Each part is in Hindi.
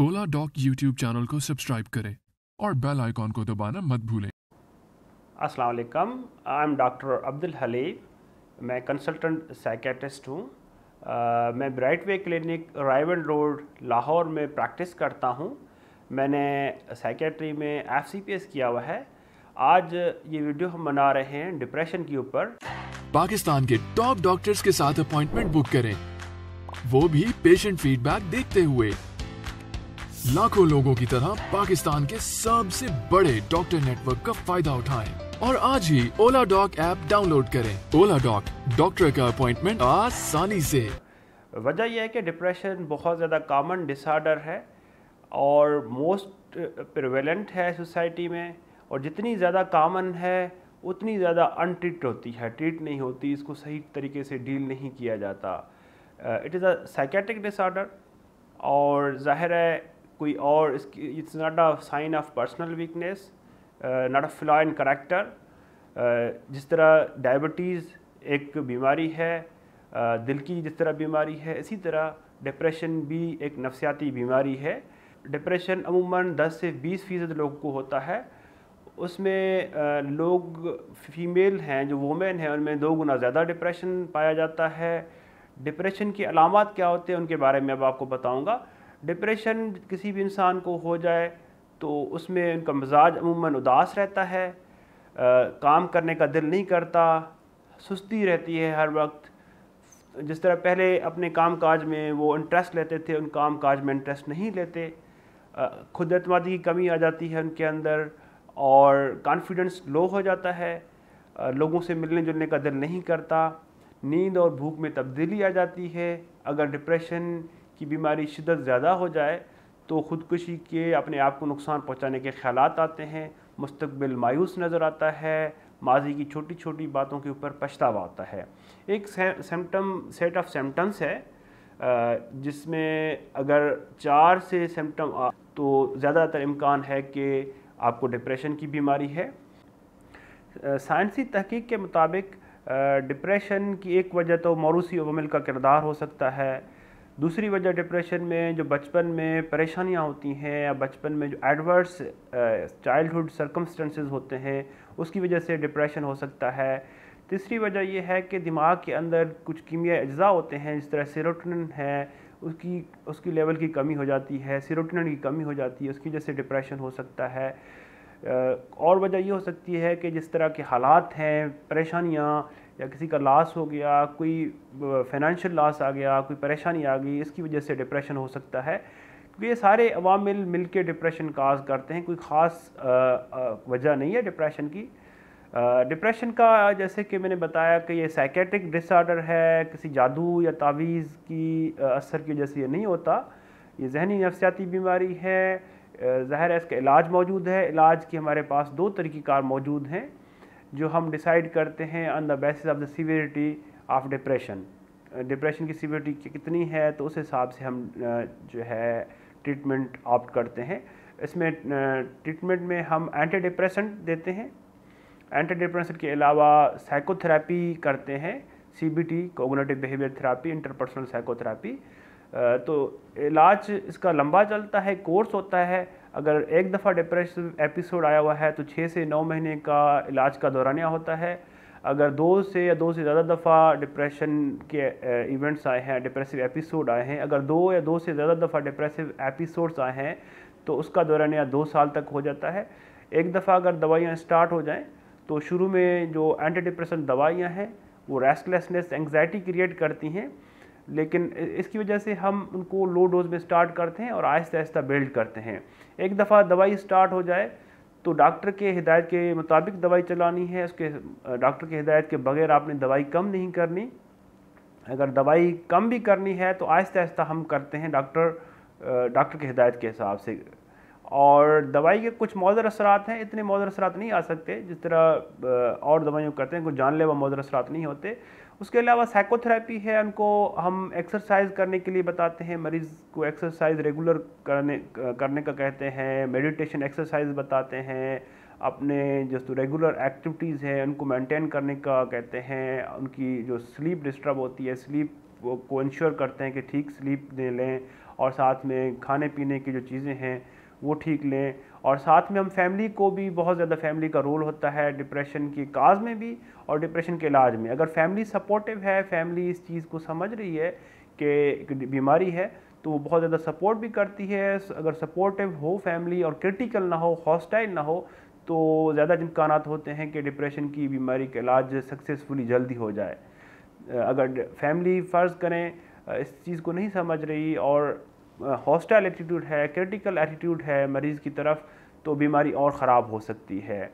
ओला डॉक यूट्यूब चैनल को सब्सक्राइब करें और बेल आइकॉन को दबाना मत भूलें। अस्सलाम वालेकुम। I am doctor Abdul Halif. मैं कंसल्टेंट साइकेट्रिस्ट हूँ। मैं bright way clinic Raiwind road Lahore में प्रैक्टिस करता हूँ। मैंने साइकेट्री में एफसीपीएस किया हुआ है। आज ये वीडियो हम बना रहे हैं डिप्रेशन के ऊपर। पाकिस्तान के टॉप डॉक्टर्स के साथ अपॉइंटमेंट बुक करें। वो भी पेशेंट फीडबैक देखते हुए। लाखों लोगों की तरह पाकिस्तान के सबसे बड़े डॉक्टर नेटवर्क का फ़ायदा उठाएँ। और आज ही ओला डॉक ऐप डाउनलोड करें। ओला डॉक, डॉक्टर का अपॉइंटमेंट आसानी से। वजह यह है कि डिप्रेशन बहुत ज़्यादा कॉमन डिसऑर्डर है और मोस्ट प्रिवेलेंट है सोसाइटी में और जितनी ज़्यादा कॉमन है, उतनी ज़्यादा अनट्रीट होती है। ट्रीट नहीं होती, इसको सही तरीके से डील नहीं किया जाता। It is a psychiatric disorder और ज़ाहिर है कोई और it's not a sign of personal weakness not a flaw in character जिस तरह डायबिटीज़ एक बीमारी है अ, दिल की जिस तरह बीमारी है इसी तरह डिप्रेशन भी एक नफसियाती बीमारी है. डिप्रेशन अमूमन 10 से 20 फ़ीसद लोगों को होता है. उसमें अ, लोग फीमेल हैं जो वोमेन हैं उनमें दो गुना ज़्यादा डिप्रेशन पाया जाता है. डिप्रेशन की अलामत क्या होते हैं उनके बारे में अब आपको बताऊँगा. डिप्रेशन किसी भी इंसान को हो जाए तो उसमें उनका मिजाज अमूमन उदास रहता है अ, काम करने का दिल नहीं करता सुस्ती रहती है हर वक्त। जिस तरह पहले अपने काम काज में वो इंटरेस्ट लेते थे उन काम काज में इंटरेस्ट नहीं लेते। खुद एतमादी की कमी आ जाती है उनके अंदर और कॉन्फिडेंस लो हो जाता है। लोगों से मिलने जुलने का दिल नहीं करता। नींद और भूख में तब्दीली आ जाती है। अगर डिप्रेशन की बीमारी शिदत ज़्यादा हो जाए तो ख़ुदकुशी के, अपने आप को नुकसान पहुँचाने के ख्याल आते हैं। मुस्तकबिल मायूस नज़र आता है। माजी की छोटी छोटी बातों के ऊपर पछतावा आता है। एक सिम्टम सेट ऑफ़ सिम्टम्स है। जिसमें अगर चार से सिम्टम तो ज़्यादातर इम्कान है कि आपको डिप्रेशन की बीमारी है। साइंसी तहकीक के मुताबिक डिप्रेशन की एक वजह तो मौरूसी अवमिल का किरदार हो सकता है। दूसरी वजह डिप्रेशन में जो बचपन में परेशानियाँ होती हैं या बचपन में जो एडवर्स चाइल्डहुड सर्कमस्टेंसेस होते हैं, उसकी वजह से डिप्रेशन हो सकता है। तीसरी वजह यह है कि दिमाग के अंदर कुछ कीमिया अज्जा होते हैं, जिस तरह सीरोटोनिन है, उसकी उसकी लेवल की कमी हो जाती है सीरोटोनिन की कमी हो जाती है, उसकी वजह से डिप्रेशन हो सकता है। और वजह ये हो सकती है कि जिस तरह के हालात हैं, परेशानियाँ या किसी का लॉस हो गया, कोई फाइनेंशियल लॉस आ गया, कोई परेशानी आ गई, इसकी वजह से डिप्रेशन हो सकता है। क्योंकि ये सारे अवामिल मिल के डिप्रेशन काज करते हैं, कोई ख़ास वजह नहीं है डिप्रेशन की। डिप्रेशन का जैसे कि मैंने बताया कि ये साइकेट्रिक डिसऑर्डर है, किसी जादू या तावीज़ की असर की वजह से ये नहीं होता। ये जहनी नफसियाती बीमारी है ज़ाहिर है इसका इलाज मौजूद है। इलाज के हमारे पास दो तरीक़ेकार मौजूद हैं। जो हम डिसाइड करते हैं on the basis of the severity of depression depression की सीवियरिटी कितनी है तो उस हिसाब से हम जो है ट्रीटमेंट ऑप्ट करते हैं। इसमें ट्रीटमेंट में हम एंटी डिप्रेसेंट देते हैं। एंटी डिप्रेसेंट के अलावा साइकोथेरेपी करते हैं। CBT cognitive behaviour therapy interpersonal psychotherapy तो इलाज इसका लंबा चलता है कोर्स होता है। अगर एक दफ़ा डिप्रेसिव एपिसोड आया हुआ है तो छः से नौ महीने का इलाज का दौरानिया होता है। अगर दो से या दो से ज़्यादा दफ़ा डिप्रेशन के इवेंट्स आए हैं डिप्रेसिव एपिसोड आए हैं, अगर दो या दो से ज़्यादा दफ़ा डिप्रेसिव एपिसोड्स आए हैं तो उसका दौरानिया दो साल तक हो जाता है। एक दफ़ा अगर दवाइयाँ स्टार्ट हो जाएँ तो शुरू में जो एंटी डिप्रेशन दवाइयाँ हैं, वो रेस्टलेसनेस एंग्जाइटी क्रिएट करती हैं। लेकिन इसकी वजह से हम उनको लो डोज में स्टार्ट करते हैं और आहिस्ता आहिस्ता बिल्ड करते हैं। एक दफ़ा दवाई स्टार्ट हो जाए तो डॉक्टर के हिदायत के मुताबिक दवाई चलानी है, उसके डॉक्टर के हिदायत के बगैर आपने दवाई कम नहीं करनी। अगर दवाई कम भी करनी है तो आहिस्ता आहिस्ता हम करते हैं डॉक्टर डॉक्टर के हिदायत के हिसाब से। और दवाई के कुछ मौजर असरात हैं, इतने मौजर असरात नहीं आ सकते, जिस तरह और दवाइयों करते हैं, कुछ जानलेवा मौजर असरात नहीं होते। उसके अलावा साइकोथेरेपी है, उनको हम एक्सरसाइज करने के लिए बताते हैं, मरीज़ को एक्सरसाइज रेगुलर करने करने का कहते हैं मेडिटेशन एक्सरसाइज बताते हैं, अपने जो तो रेगुलर एक्टिविटीज़ हैं, उनको मेंटेन करने का कहते हैं, उनकी जो स्लीप डिस्टर्ब होती है स्लीप को इंश्योर करते हैं कि ठीक स्लीप दे लें, और साथ में खाने पीने की जो चीज़ें हैं वो ठीक लें। और साथ में हम फैमिली को भी बहुत ज़्यादा फैमिली का रोल होता है डिप्रेशन की काज में भी और डिप्रेशन के इलाज में। अगर फैमिली सपोर्टिव है फैमिली इस चीज़ को समझ रही है कि बीमारी है तो वो बहुत ज़्यादा सपोर्ट भी करती है। अगर सपोर्टिव हो फैमिली और क्रिटिकल ना हो हॉस्टाइल ना हो तो ज़्यादा इम्कान होते हैं कि डिप्रेशन की बीमारी का इलाज सक्सेसफुली जल्दी हो जाए। अगर फैमिली फ़र्ज़ करें इस चीज़ को नहीं समझ रही और हॉस्टाइल एटीट्यूड है क्रिटिकल एटीट्यूड है मरीज़ की तरफ़ तो बीमारी और ख़राब हो सकती है।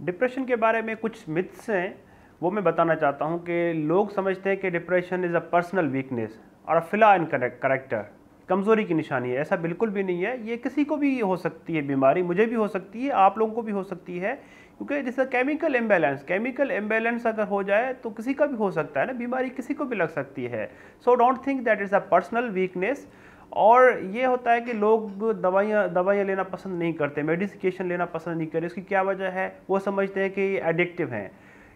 डिप्रेशन के बारे में कुछ मिथ्स हैं, वो मैं बताना चाहता हूँ कि लोग समझते हैं कि depression is a personal weakness और अ फिला इन करेक्टर कमज़ोरी की निशानी है। ऐसा बिल्कुल भी नहीं है। ये किसी को भी हो सकती है बीमारी, मुझे भी हो सकती है, आप लोगों को भी हो सकती है, क्योंकि जैसे केमिकल इम्बेलेंस केमिकल इम्बेलेंस अगर हो जाए तो किसी का भी हो सकता है ना, बीमारी किसी को भी लग सकती है। So don't think that is a personal weakness और ये होता है कि लोग दवाइयाँ दवाइयाँ लेना पसंद नहीं करते मेडिसिकेशन लेना पसंद नहीं करते, इसकी क्या वजह है? वो समझते हैं कि ये एडिक्टिव हैं।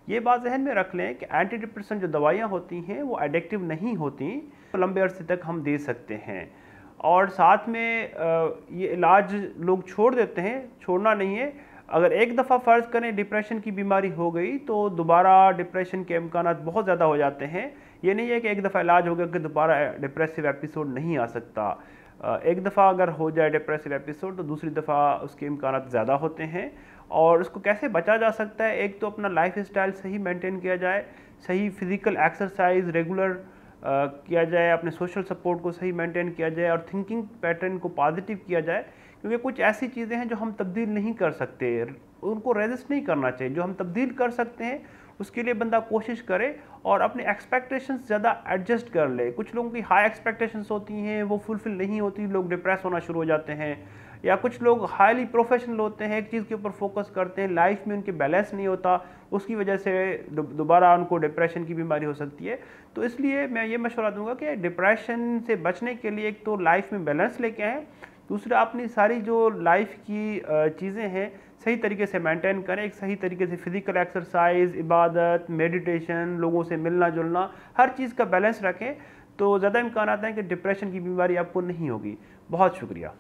ये बात जहन में रख लें कि एंटी डिप्रेशन जो दवाइयाँ होती हैं, वो एडिक्टिव नहीं होती। लंबे अरसे तक हम दे सकते हैं। और साथ में ये इलाज लोग छोड़ देते हैं, छोड़ना नहीं है। अगर एक दफ़ा फ़र्ज़ करें डिप्रेशन की बीमारी हो गई तो दोबारा डिप्रेशन के इम्कान बहुत ज़्यादा हो जाते हैं। ये नहीं है कि एक दफ़ा इलाज हो गया कि दोबारा डिप्रेसिव एपिसोड नहीं आ सकता। एक दफ़ा अगर हो जाए डिप्रेसिव एपिसोड तो दूसरी दफ़ा उसके इम्कान ज़्यादा होते हैं। और उसको कैसे बचा जा सकता है? एक तो अपना लाइफ स्टाइल सही मेंटेन किया जाए, सही फ़िज़िकल एक्सरसाइज, रेगुलर किया जाए, अपने सोशल सपोर्ट को सही मेंटेन किया जाए और थिंकिंग पैटर्न को पॉजिटिव किया जाए, क्योंकि कुछ ऐसी चीज़ें हैं जो हम तब्दील नहीं कर सकते। उनको रेजिस्ट नहीं करना चाहिए। जो हम तब्दील कर सकते हैं, उसके लिए बंदा कोशिश करे और अपने एक्सपेक्टेशंस ज़्यादा एडजस्ट कर ले। कुछ लोगों की हाई एक्सपेक्टेशंस होती हैं, वो फुलफ़िल नहीं होती, लोग डिप्रेस होना शुरू हो जाते हैं। या कुछ लोग हाईली प्रोफेशनल होते हैं, एक चीज़ के ऊपर फोकस करते हैं लाइफ में उनके बैलेंस नहीं होता, उसकी वजह से दोबारा उनको डिप्रेशन की बीमारी हो सकती है। तो इसलिए मैं ये मशवरा दूँगा कि डिप्रेशन से बचने के लिए एक तो लाइफ में बैलेंस लेके आएँ, दूसरा अपनी सारी जो लाइफ की चीज़ें हैं, सही तरीके से मेंटेन करें, एक सही तरीके से फ़िज़िकल एक्सरसाइज इबादत मेडिटेशन लोगों से मिलना जुलना, हर चीज़ का बैलेंस रखें तो ज़्यादा इम्कान आता है कि डिप्रेशन की बीमारी आपको नहीं होगी। बहुत शुक्रिया।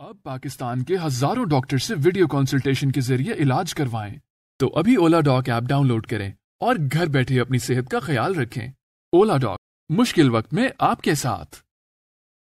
अब पाकिस्तान के हज़ारों डॉक्टर से वीडियो कंसल्टेशन के ज़रिए इलाज करवाएँ। तो अभी ओला डॉक ऐप डाउनलोड करें और घर बैठे अपनी सेहत का ख्याल रखें। ओला डॉक मुश्किल वक्त में आपके साथ।